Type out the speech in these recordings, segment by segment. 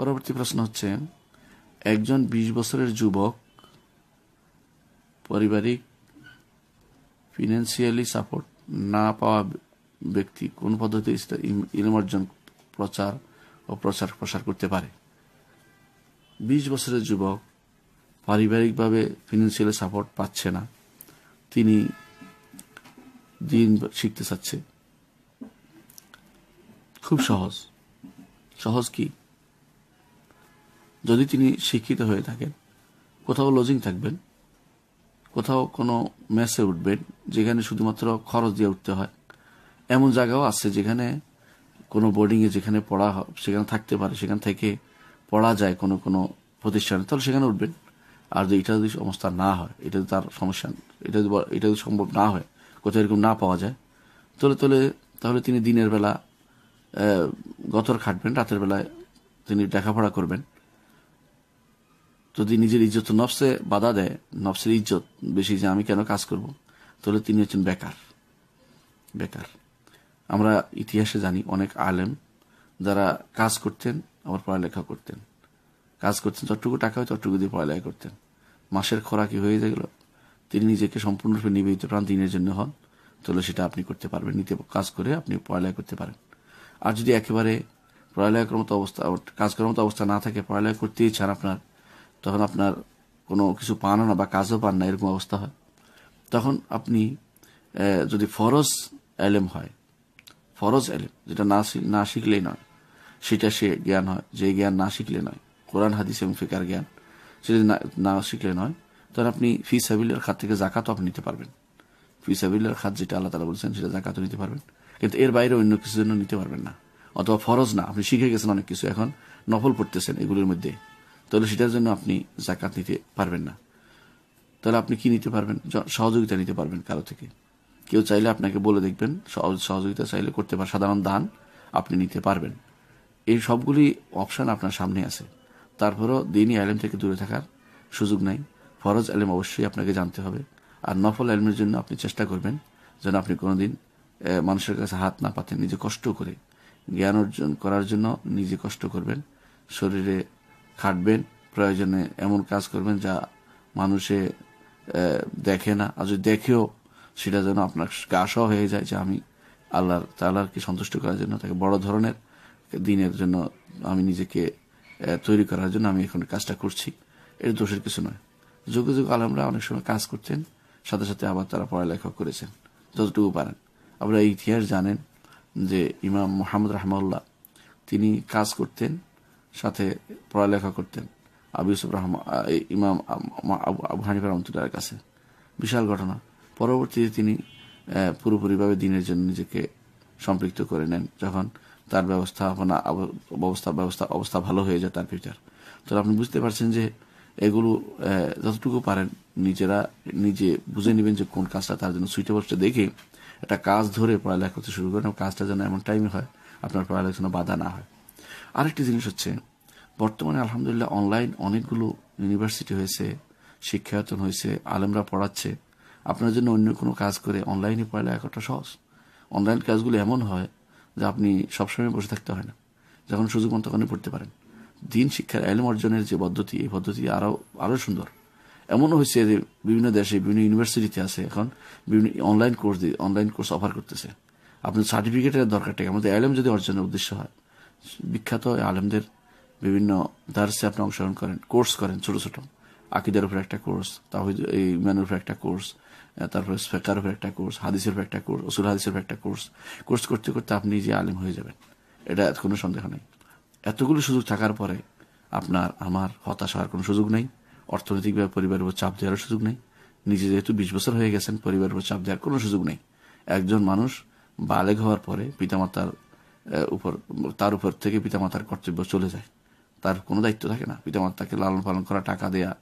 পরবর্তী প্রশ্ন হচ্ছে, একজন বিশ বছরের যুবক পারিবারিক ফিনান্সিয়ালি সাপোর্ট না পাওয়া ব্যক্তি কোন পদ্ধতি ইলম অর্জন, প্রচার ও প্রচার প্রসার করতে পারে? বিশ বছরের যুবক পারিবারিকভাবে ফিনান্সিয়ালি সাপোর্ট পাচ্ছে না। তিনি দিন শিখতে চাচ্ছে। খুব সহজ। সহজ কি? যদি তিনি শিক্ষিত হয়ে থাকেন, কোথাও লজিং থাকবেন, কোথাও কোনো মেসে উঠবেন, যেখানে শুধুমাত্র খরচ দিয়ে উঠতে হয়, এমন জায়গাও আছে যেখানে কোনো বোর্ডিংয়ে যেখানে পড়া সেখানে থাকতে পারে, সেখান থেকে পড়া যায় কোনো কোনো প্রতিষ্ঠানে, তাহলে সেখানে উঠবেন। আর যদি এটা যদি অবস্থা না হয়, এটা যদি তার সমস্যা, এটা যদি এটা যদি সম্ভব না হয়, কোথাও এরকম না পাওয়া যায় তাহলে তাহলে তাহলে তিনি দিনের বেলা গতর খাটবেন, রাতের বেলায় তিনি লেখাপড়া করবেন। যদি নিজের ইজ্জত নফসে বাধা দেয়, নফসের ইজ্জত বেশি যে আমি কেন কাজ করব? তাহলে তিনি হচ্ছেন বেকার। বেকার। আমরা ইতিহাসে জানি অনেক আলেম যারা কাজ করতেন, আবার পড়ালেখা করতেন। কাজ করতেন, যতটুকু টাকা হয় ততটুকু দিয়ে পড়ালেখা করতেন। মাসের খরা খোরাকি হয়ে গেল। তিনি নিজেকে সম্পূর্ণরূপে নিবেদিত প্রাণ দিনের জন্য হন। তাহলে সেটা আপনি করতে পারবেন। নিতে কাজ করে আপনি পড়ালেখা করতে পারেন। আর যদি একেবারে পড়ালেখা করার মতো অবস্থা, কাজ করার মতো অবস্থা না থাকে, পড়ালেখা করতেই চান আপনার তখন আপনার কোনো কিছু পানও না বা কাজও পান না, এরকম অবস্থা হয়। তখন আপনি যদি ফরজ এলেম হয়, ফরজ এলেম, যেটা না না শিখলেই নয়, সেটা সে জ্ঞান হয়, যে জ্ঞান না শিখলে নয়, কোরআন, হাদিস এবং ফিকার জ্ঞান সেটা না শিখলে নয়, তখন আপনি ফি সাবিলের খাত থেকে জাকাতও আপনি নিতে পারবেন। ফি সাবিলের খাত যেটা আল্লাহ তালা বলছেন, সেটা জাকাতও নিতে পারবেন। কিন্তু এর বাইরে অন্য কিছুর জন্য নিতে পারবেন না। অথবা ফরজ না, আপনি শিখে গেছেন অনেক কিছু, এখন নফল পড়তেছেন এগুলোর মধ্যে। তাহলে সেটার জন্য আপনি জাকাত নিতে পারবেন না। তাহলে আপনি কি নিতে পারবেন? সহযোগিতা নিতে পারবেন কারও থেকে। কেউ চাইলে আপনাকে বলে দেখবেন সহযোগিতা চাইলে করতে পার সাধারণ দান আপনি নিতে পারবেন। এই সবগুলি অপশান আপনার সামনে আছে। তারপরও দিনই আলেম থেকে দূরে থাকার সুযোগ নাই। ফরজ আলেম অবশ্যই আপনাকে জানতে হবে। আর নফল আলমের জন্য আপনি চেষ্টা করবেন যেন আপনি কোনোদিন মানুষের কাছে হাত না পাতেন, নিজে কষ্ট করে। জ্ঞান অর্জন করার জন্য নিজে কষ্ট করবেন। শরীরে খাটবেন, প্রয়োজনে এমন কাজ করবেন যা মানুষে দেখে না। আর যদি দেখেও সেটা যেন আপনার গাছও হয়ে যায় যে আমি আল্লাহর তাল্লাহকে সন্তুষ্ট করার জন্য, তাকে বড় ধরনের দিনের জন্য আমি নিজেকে তৈরি করার জন্য আমি এখন কাজটা করছি, এটা দোষের কিছু নয়। যুগে যুগ আলমরা অনেক সময় কাজ করতেন, সাথে সাথে আবার তারা পড়ালেখা করেছেন, যতটুকু পারেন। আপনারা ইতিহাস জানেন যে ইমাম মোহাম্মদ রহমাল্লাহ তিনি কাজ করতেন সাথে পড়ালেখা করতেন। আবু ইউসুফ রহমান ইমাম আবু হানিফা রহমতুল্লাহর কাছে। বিশাল ঘটনা। পরবর্তীতে তিনি পুরোপুরিভাবে দিনের জন্য নিজেকে সম্পৃক্ত করে নেন যখন তার ব্যবস্থাপনা অবস্থা ব্যবস্থা অবস্থা ভালো হয়ে যায় তার ভিতর। তো আপনি বুঝতে পারছেন যে এগুলো যতটুকু পারেন নিজেরা, নিজে বুঝে নেবেন যে কোন কাজটা তার জন্য সুইটেবল দেখে একটা কাজ ধরে পড়ালেখা করতে শুরু করেন। কাজটা যেন এমন টাইমে হয় আপনার পড়ালেখার জন্য বাধা না হয়। আরেকটি জিনিস হচ্ছে, বর্তমানে আলহামদুলিল্লাহ অনলাইন অনেকগুলো ইউনিভার্সিটি হয়েছে, শিক্ষায়তন হয়েছে, আলেমরা পড়াচ্ছে। আপনার জন্য অন্য কোনো কাজ করে অনলাইনে পড়ালেখা করাটা সহজ। অনলাইন কাজগুলো এমন হয় যে আপনি সবসময় বসে থাকতে হয় না, যখন সুযোগ মতো তখনই পড়তে পারেন। দিন শিক্ষার এলম অর্জনের যে পদ্ধতি, এই পদ্ধতি আরও আরও সুন্দর। এমনও হয়েছে যে বিভিন্ন দেশে বিভিন্ন ইউনিভার্সিটিতে আছে এখন, বিভিন্ন অনলাইন কোর্স দিয়ে অনলাইন কোর্স অফার করতেছে। আপনার সার্টিফিকেটের দরকারটা আমাদের এলএম যদি অর্জনের উদ্দেশ্য হয় বিখ্যাত আলেমদের বিভিন্ন দার্সে আপনি অংশগ্রহণ করেন, কোর্স করেন ছোট ছোট। আকিদের উপর একটা কোর্স তাহিদ এই ম্যানের উপর একটা কোর্স তারপরে ফেকার উপর একটা কোর্স, হাদিসের উপর একটা কোর্স ওসুল হাদিসের উপর একটা কোর্স। কোর্স করতে করতে আপনি যে আলেম হয়ে যাবেন, এটা কোনো সন্দেহ নেই। এতগুলো সুযোগ থাকার পরে আপনার, আমার হতাশ হওয়ার কোনো সুযোগ নেই। অর্থনৈতিকভাবে পরিবারের উপর চাপ দেওয়ার সুযোগ নেই। নিজে যেহেতু বিশ বছর হয়ে গেছেন, পরিবারের উপর চাপ দেওয়ার কোনো সুযোগ নেই। একজন মানুষ বালেগ হওয়ার পরে পিতামাতার উপর, তার উপর থেকে পিতামাতার কর্তব্য চলে যায়। তার কোনো দায়িত্ব থাকে না। পিতামাতাকে লালন পালন করা, টাকা দেয়া,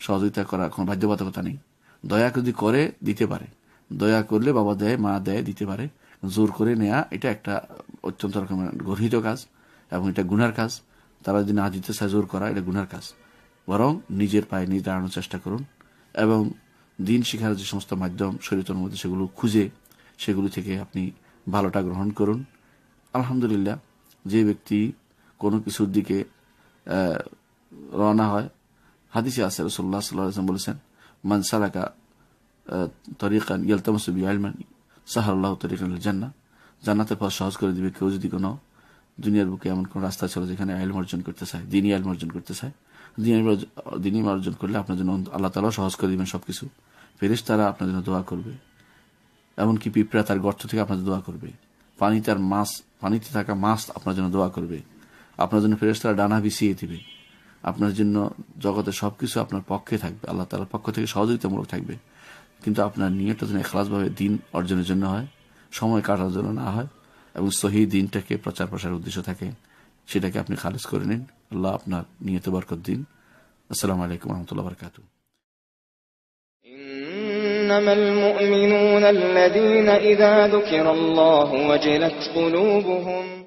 সহযোগিতা করা, কোনো বাধ্যবাধকতা নেই। দয়া যদি করে, দিতে পারে। দয়া করলে বাবা দেয়, মা দেয়, দিতে পারে। জোর করে নেয়া, এটা একটা অত্যন্ত রকমের গর্হিত কাজ এবং এটা গুনার কাজ। তারা যদি না দিতে চায়, জোর করা, এটা গুনার কাজ। বরং নিজের পায়ে নিয়ে দাঁড়ানোর চেষ্টা করুন এবং দিন শিখার যে সমস্ত মাধ্যম শরীরের মধ্যে সেগুলো খুঁজে, সেগুলি থেকে আপনি ভালোটা গ্রহণ করুন। আলহামদুলিল্লাহ যে ব্যক্তি কোনো কিছুর দিকে রওনা হয় হাদিসে আছে রসুল্লাহ সাল্লাম বলেছেন মান সালাকা আহ, তরিকান ইয়ালতামসু বিআলমান সাহাল্লাহ তরিকান জান্না জান্নাতের পথ সহজ করে দিবে কেউ যদি কোনো দুনিয়ার বুকে এমন কোন রাস্তা ছিল যেখানে আইলম অর্জন করতে চায় দিনই আইলম অর্জন করতে চায়। দিনই অর্জন করলে আপনার জন্য আল্লাহ তালা সহজ করে দিবেন সবকিছু। ফেরেশ তারা আপনার জন্য দোয়া করবে। এমনকি পিঁপড়া তার গর্ত থেকে আপনাদের দোয়া করবে। পানি তার মাছ পানিতে থাকা মাছ আপনার জন্য দোয়া করবে। আপনার জন্য ফেরেশতারা ডানা বিছিয়ে দিবে। আপনার জন্য জগতের সবকিছু আপনার পক্ষে থাকবে। আল্লাহ তালার পক্ষ থেকে সহযোগিতামূলক থাকবে। কিন্তু আপনার নিয়তটা যেন এখলাসভাবে দিন অর্জনের জন্য হয়, সময় কাটার জন্য না হয় এবং সহি দিনটাকে প্রচার প্রসারের উদ্দেশ্য থাকে, সেটাকে আপনি খালিজ করে নিন। আল্লাহ আপনার নিয়ত বরকত দিন। আসসালামু আলাইকুম রহমতুল্লাহ বরকাতু إنما المؤمنون الذين إذا ذكر الله وجلت قلوبهم